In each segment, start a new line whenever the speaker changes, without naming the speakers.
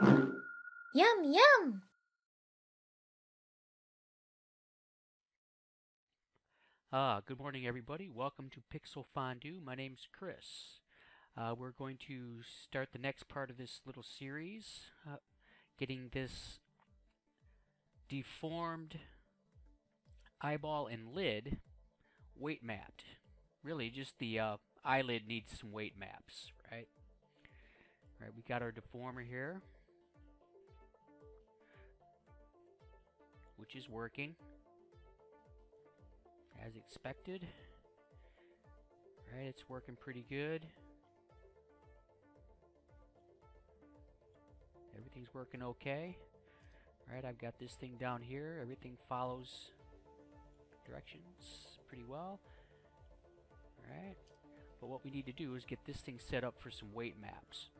Yum, yum!
Ah, good morning, everybody. Welcome to Pixel Fondue. My name's Chris. Uh, we're going to start the next part of this little series, uh, getting this deformed eyeball and lid weight mapped. Really, just the uh, eyelid needs some weight maps, right? All right, we got our deformer here, which is working as expected. Right, it's working pretty good. Everything's working okay. Right, I've got this thing down here. Everything follows directions pretty well. Alright, but what we need to do is get this thing set up for some weight maps.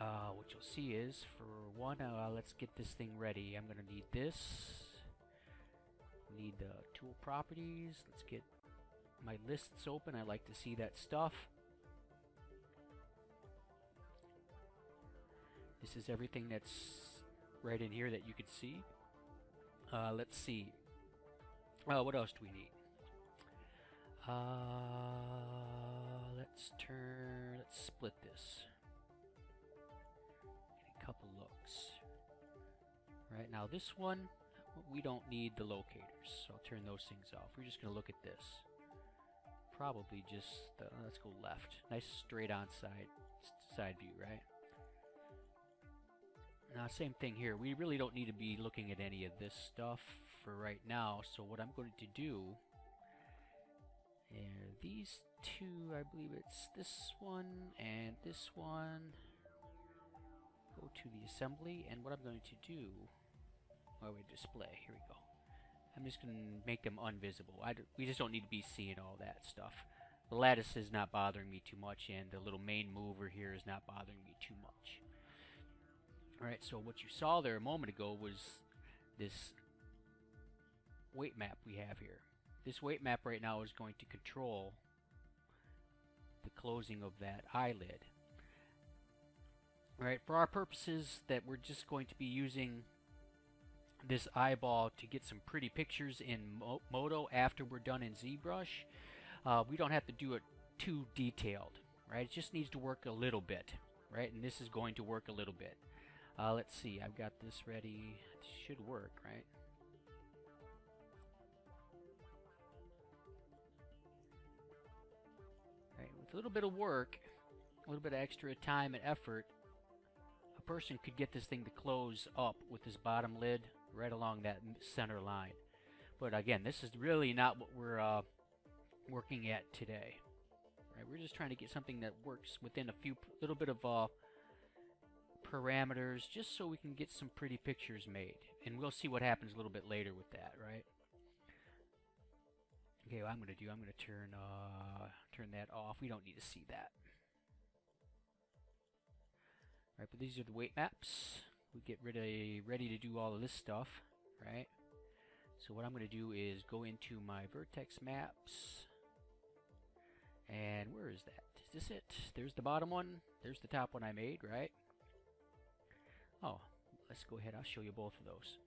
Uh, what you'll see is, for one, uh, let's get this thing ready. I'm going to need this. Need the tool properties. Let's get my lists open. I like to see that stuff. This is everything that's right in here that you could see. Uh, let's see. Uh, what else do we need? Uh, let's turn, let's split this. Get a couple looks. Right now this one, we don't need the locators, so I'll turn those things off. We're just going to look at this. Probably just, uh, let's go left. Nice straight on side, side view, right? Now, same thing here. We really don't need to be looking at any of this stuff for right now. So what I'm going to do, and these two, I believe it's this one and this one, go to the assembly. And what I'm going to do, oh wait, display, here we go. I'm just going to make them invisible. we just don't need to be seeing all that stuff. The lattice is not bothering me too much, and the little main mover here is not bothering me too much. Alright, so what you saw there a moment ago was this weight map we have here. This weight map right now is going to control the closing of that eyelid. Alright, for our purposes that we're just going to be using this eyeball to get some pretty pictures in Mo Modo after we're done in ZBrush, uh, we don't have to do it too detailed, right? It just needs to work a little bit, right? And this is going to work a little bit. Uh, let's see, I've got this ready. It should work, right? Right, with a little bit of work, a little bit of extra time and effort, a person could get this thing to close up with this bottom lid right along that center line. But again, this is really not what we're uh, working at today. Right, we're just trying to get something that works within a few little bit of uh, parameters just so we can get some pretty pictures made. And we'll see what happens a little bit later with that, right? Okay, what I'm going to do, I'm going to turn uh, turn that off. We don't need to see that. All right, but these are the weight maps. We get rid of ready to do all of this stuff, right? So what I'm going to do is go into my vertex maps. And where is that? Is this it? There's the bottom one. There's the top one I made, right? Oh, let's go ahead. I'll show you both of those.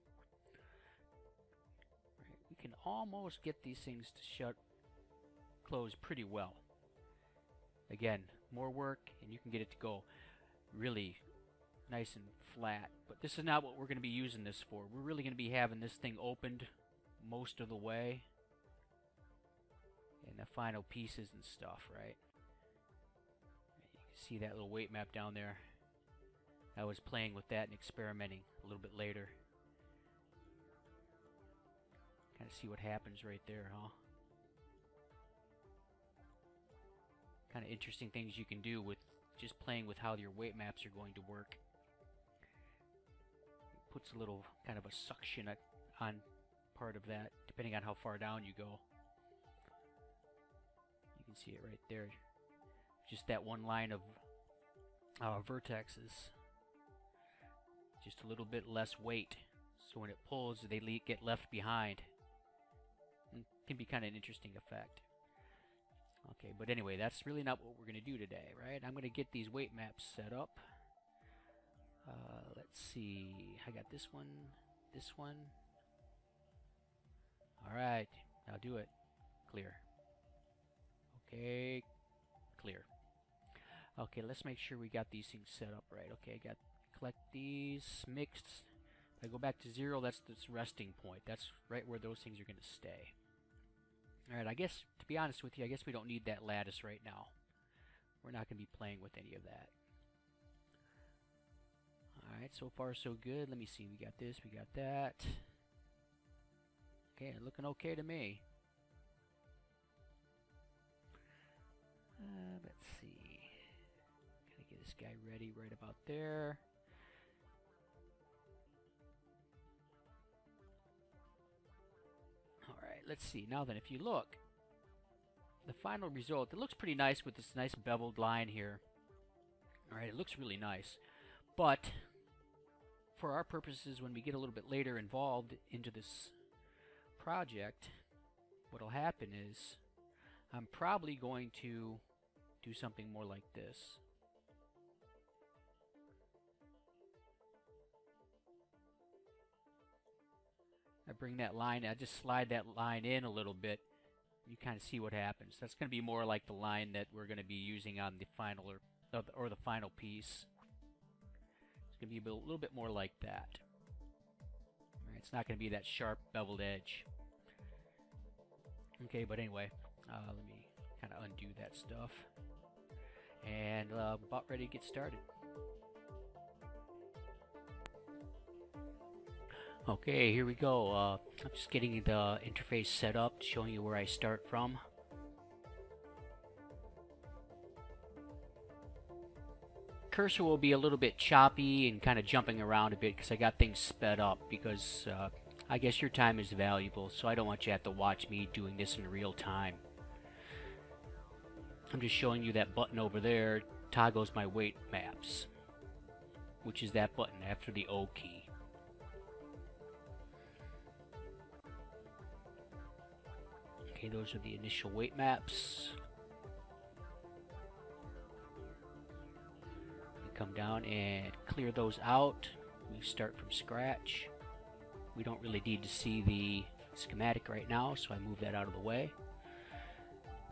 Right, we can almost get these things to shut, close pretty well. Again, more work and you can get it to go really nice and flat. But this is not what we're going to be using this for. We're really going to be having this thing opened most of the way. And the final pieces and stuff, right? You can see that little weight map down there. I was playing with that and experimenting a little bit later. Kind of see what happens right there, huh? Kind of interesting things you can do with just playing with how your weight maps are going to work. Puts a little kind of a suction on part of that, depending on how far down you go. You can see it right there. Just that one line of uh, vertexes just a little bit less weight. So when it pulls, they le get left behind. Can be kind of an interesting effect. Okay, but anyway, that's really not what we're going to do today, right? I'm going to get these weight maps set up. Uh, let's see. I got this one, this one. Alright, now do it. Clear. Okay, clear. Okay, let's make sure we got these things set up right. Okay, I got collect these mixed. If I go back to zero, that's this resting point. That's right where those things are going to stay. Alright, I guess, to be honest with you, I guess we don't need that lattice right now. We're not going to be playing with any of that. Alright, so far so good. Let me see. We got this, we got that. Okay, looking okay to me. Uh, let's see. Gotta get this guy ready right about there. Alright, let's see. Now then, if you look, the final result, it looks pretty nice with this nice beveled line here. Alright, it looks really nice. But, for our purposes, when we get a little bit later involved into this project, what'll happen is I'm probably going to do something more like this. I bring that line, I just slide that line in a little bit. You kind of see what happens. That's going to be more like the line that we're going to be using on the final or, or the final piece. Going to be a little bit more like that. It's not going to be that sharp beveled edge. Okay, but anyway, uh, let me kind of undo that stuff. And uh, about ready to get started. Okay, here we go. Uh, I'm just getting the interface set up, showing you where I start from. Cursor will be a little bit choppy and kind of jumping around a bit because I got things sped up because uh, I guess your time is valuable, so I don't want you to have to watch me doing this in real time. I'm just showing you that button over there toggles my weight maps, which is that button after the O key. Okay, those are the initial weight maps. Come down and clear those out. We start from scratch. We don't really need to see the schematic right now, so I move that out of the way.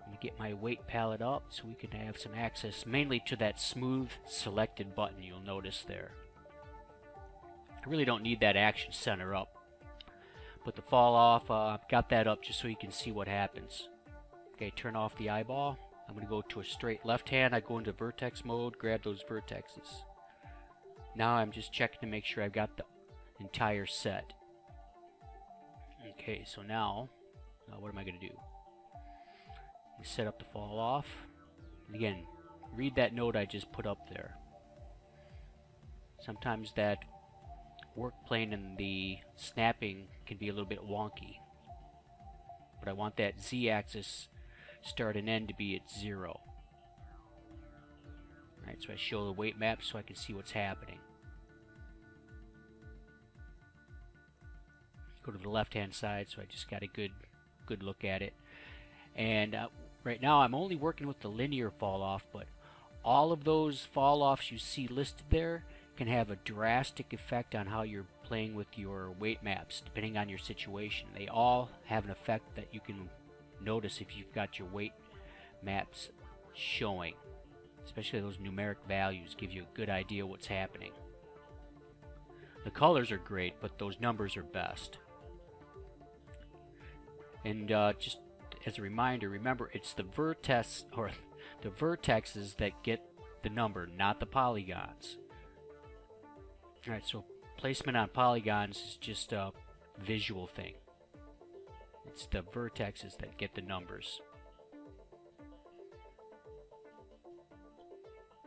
I'm get my weight palette up so we can have some access mainly to that smooth selected button you'll notice there. I really don't need that action center up Put the fall off, uh, got that up just so you can see what happens. Okay, turn off the eyeball. I'm going to go to a straight left hand. I go into vertex mode, grab those vertexes. Now I'm just checking to make sure I've got the entire set. Okay, so now, uh, what am I going to do? set up the fall off. Again, read that note I just put up there. Sometimes that work plane and the snapping can be a little bit wonky. But I want that z-axis start and end to be at zero. Alright, so I show the weight map so I can see what's happening. Go to the left hand side so I just got a good good look at it. And uh, right now I'm only working with the linear fall off, but all of those fall offs you see listed there can have a drastic effect on how you're playing with your weight maps depending on your situation. They all have an effect that you can notice if you've got your weight maps showing. Especially those numeric values give you a good idea what's happening. The colors are great, but those numbers are best. And uh, just as a reminder, remember it's the vertex or the vertexes that get the number, not the polygons. Alright, so placement on polygons is just a visual thing. It's the vertexes that get the numbers.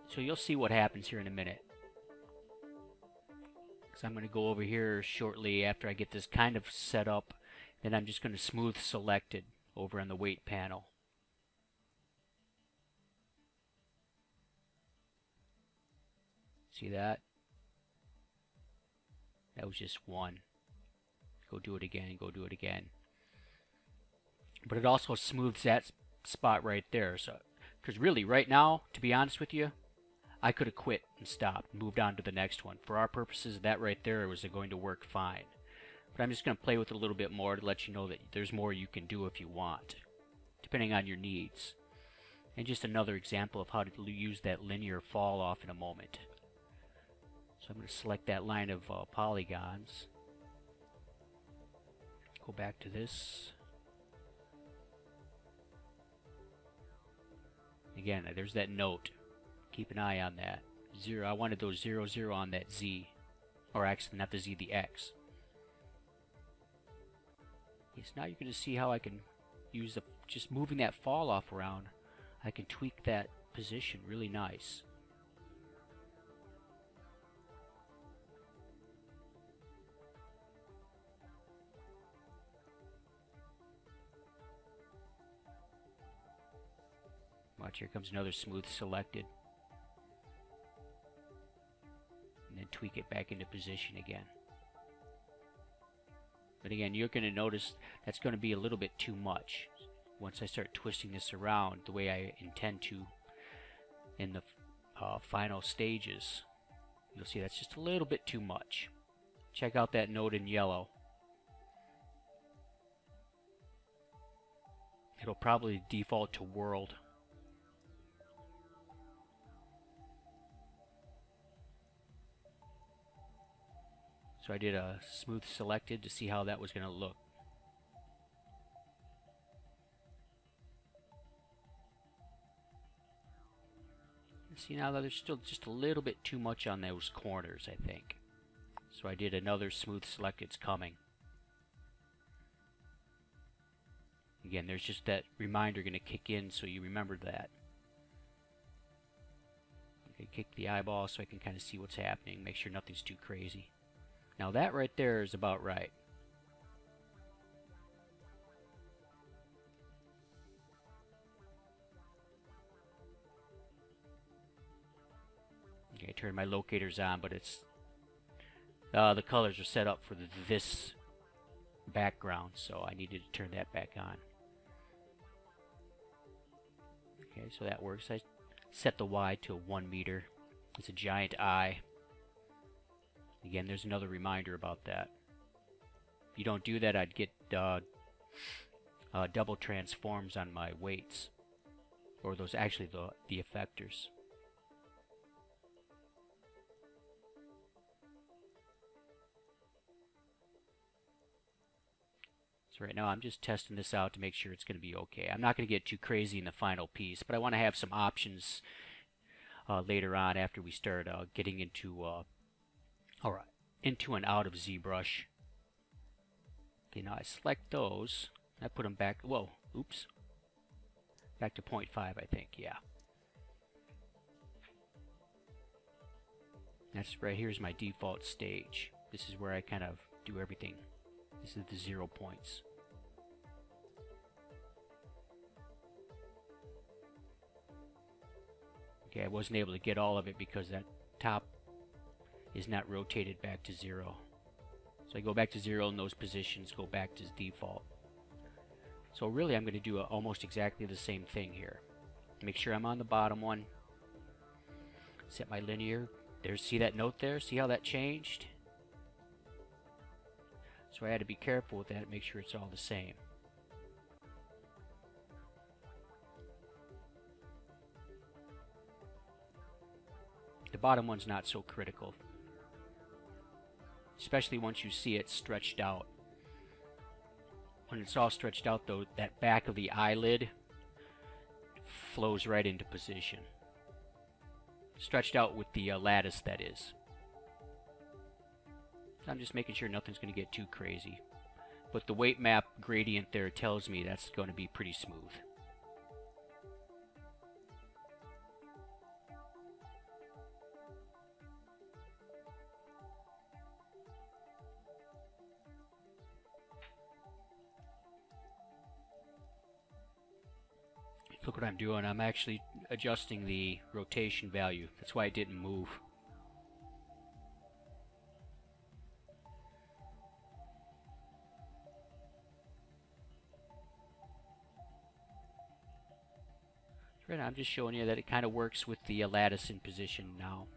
So you'll see what happens here in a minute. Because I'm going to go over here shortly after I get this kind of set up. Then I'm just going to smooth select it over on the weight panel. See that? That was just one. Go do it again, go do it again. But it also smooths that spot right there. So, Because really, right now, to be honest with you, I could have quit and stopped, moved on to the next one. For our purposes, that right there was going to work fine. But I'm just going to play with it a little bit more to let you know that there's more you can do if you want, depending on your needs. And just another example of how to use that linear fall off in a moment. So I'm going to select that line of uh, polygons. Go back to this. Again, there's that note. Keep an eye on that. Zero. I wanted those zero zero on that Z. Or actually, not the Z, the X. Yes, now you're going to see how I can use the just moving that fall off around. I can tweak that position really nice. Watch, here comes another smooth selected. And then tweak it back into position again. But again, you're going to notice that's going to be a little bit too much. Once I start twisting this around the way I intend to in the uh, final stages, you'll see that's just a little bit too much. Check out that note in yellow. It'll probably default to world. So I did a smooth selected to see how that was going to look. See now that there's still just a little bit too much on those corners I think. So I did another smooth select it's coming. Again there's just that reminder going to kick in so you remember that. Okay, kick the eyeball so I can kind of see what's happening, make sure nothing's too crazy. Now that right there is about right. Okay, I turned my locators on, but it's uh, the colors are set up for this background, so I needed to turn that back on. Okay, so that works. I set the Y to 1 meter. It's a giant eye. Again, there's another reminder about that. If you don't do that, I'd get uh, uh, double transforms on my weights. Or those actually the, the effectors. So right now I'm just testing this out to make sure it's going to be okay. I'm not going to get too crazy in the final piece, but I want to have some options uh, later on after we start uh, getting into uh, Alright, into and out of ZBrush. Okay, now I select those. I put them back, whoa, oops. Back to 0.5, I think, yeah. That's right, here's my default stage. This is where I kind of do everything. This is the zero points. Okay, I wasn't able to get all of it because that top is not rotated back to zero. So I go back to zero and those positions, go back to default. So really I'm going to do a, almost exactly the same thing here. Make sure I'm on the bottom one. Set my linear. There, see that note there? See how that changed? So I had to be careful with that, make sure it's all the same. The bottom one's not so critical especially once you see it stretched out. When it's all stretched out though, that back of the eyelid flows right into position. Stretched out with the uh, lattice, that is. I'm just making sure nothing's going to get too crazy. But the weight map gradient there tells me that's going to be pretty smooth. Look what I'm doing. I'm actually adjusting the rotation value. That's why it didn't move. different. I'm just showing you that it kind of works with the uh, lattice in position now.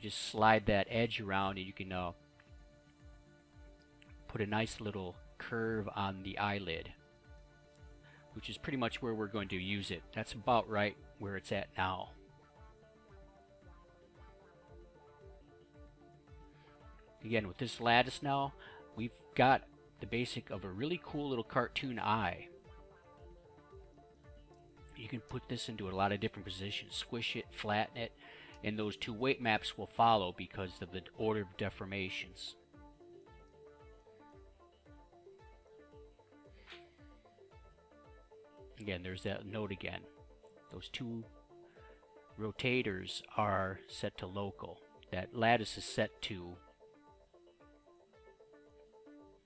Just slide that edge around and you can uh, put a nice little curve on the eyelid which is pretty much where we're going to use it. That's about right where it's at now. Again, with this lattice now, we've got the basic of a really cool little cartoon eye. You can put this into a lot of different positions, squish it, flatten it, and those two weight maps will follow because of the order of deformations. Again, there's that note again. Those two rotators are set to local. That lattice is set to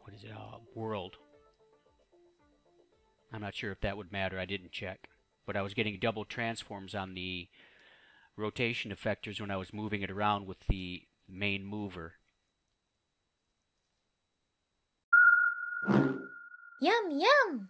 what is it? Uh, world. I'm not sure if that would matter. I didn't check. But I was getting double transforms on the rotation effectors when I was moving it around with the main mover.
Yum, yum!